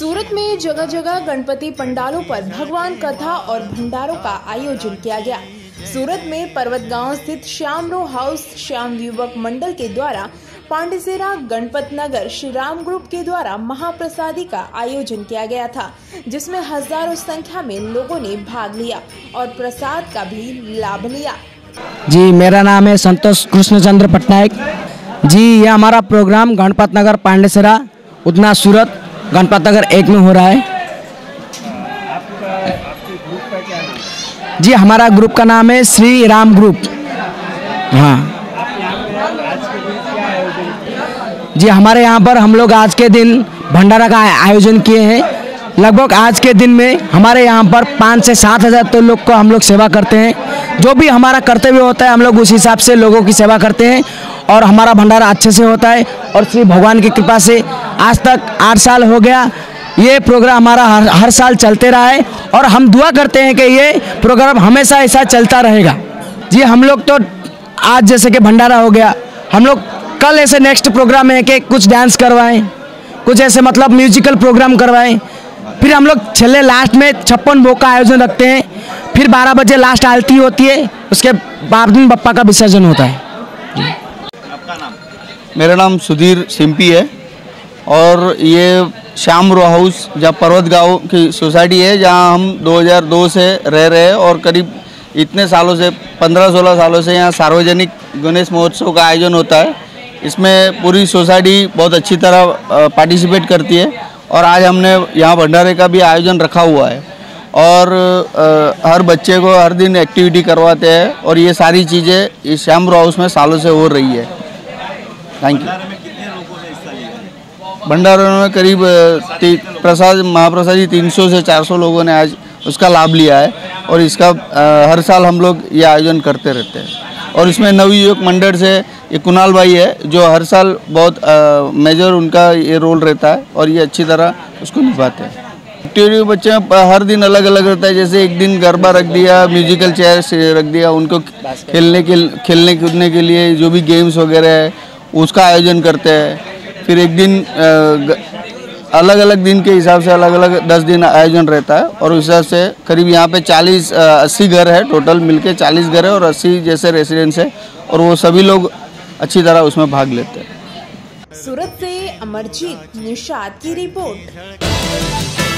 सूरत में जगह जगह गणपति पंडालों पर भगवान कथा और भंडारों का आयोजन किया गया। सूरत में पर्वत गाँव स्थित श्यामरो हाउस श्याम युवक मंडल के द्वारा पांडेसेरा गणपत नगर श्री राम ग्रुप के द्वारा महाप्रसादी का आयोजन किया गया था, जिसमें हज़ारों संख्या में लोगों ने भाग लिया और प्रसाद का भी लाभ लिया। जी, मेरा नाम है संतोष कृष्णचंद्र पटनायक। जी ये हमारा प्रोग्राम गणपत नगर पांडेसरा, उतना सूरत। गणपत नगर एक में हो रहा है। जी, हमारा ग्रुप का नाम है श्री राम ग्रुप। हाँ। जी, हमारे यहाँ पर हम लोग आज के दिन भंडारा का आयोजन किए हैं। लगभग आज के दिन में हमारे यहाँ पर पाँच से सात हज़ार तो लोग को हम लोग सेवा करते हैं। जो भी हमारा कर्तव्य होता है, हम लोग उस हिसाब से लोगों की सेवा करते हैं। और हमारा भंडारा अच्छे से होता है और श्री भगवान की कृपा से आज तक आठ साल हो गया। ये प्रोग्राम हमारा हर, हर साल चलते रहा है और हम दुआ करते हैं कि ये प्रोग्राम हमेशा ऐसा चलता रहेगा। जी हम लोग तो आज जैसे कि भंडारा हो गया। हम लोग कल ऐसे नेक्स्ट प्रोग्राम है कि कुछ डांस करवाएँ कुछ ऐसे मतलब म्यूजिकल प्रोग्राम करवाएँ। फिर हम लोग छले लास्ट में छप्पन भोग का आयोजन रखते हैं। फिर बारह बजे लास्ट आरती होती है उसके बाद दिन बप्पा का विसर्जन होता है। मेरा नाम सुधीर सिंपी है और ये श्याम रो हाउस जहाँ पर्वत गाँव की सोसाइटी है जहाँ हम 2002 से रह रहे हैं और करीब इतने सालों से 15-16 सालों से यहाँ सार्वजनिक गणेश महोत्सव का आयोजन होता है। इसमें पूरी सोसाइटी बहुत अच्छी तरह पार्टिसिपेट करती है और आज हमने यहाँ भंडारे का भी आयोजन रखा हुआ है और आ, हर बच्चे को हर दिन एक्टिविटी करवाते हैं और ये सारी चीज़ें इस श्याम हाउस में सालों से हो रही है। थैंक यू भंडारों में करीब प्रसाद महाप्रसादी 300 से 400 लोगों ने आज उसका लाभ लिया है और इसका आ, हर साल हम लोग ये आयोजन करते रहते हैं। और इसमें नवयुवक मंडल से ये कुणाल भाई है जो हर साल बहुत आ, मेजर उनका ये रोल रहता है और ये अच्छी तरह उसको निभाते हैं। एक्टिविटी बच्चे हर दिन अलग अलग रहता है जैसे एक दिन गरबा रख दिया म्यूजिकल चेयर रख दिया उनको खेलने के खेलने कूदने के लिए जो भी गेम्स वगैरह है उसका आयोजन करते हैं। फिर एक दिन अलग अलग दिन के हिसाब से अलग अलग दस दिन आयोजन रहता है और उस हिसाब से करीब यहाँ पे चालीस अस्सी घर है टोटल मिलके चालीस घर है और अस्सी जैसे रेसिडेंट्स है और वो सभी लोग अच्छी तरह उसमें भाग लेते हैं। सूरत से अमरजीत, निषाद की रिपोर्ट।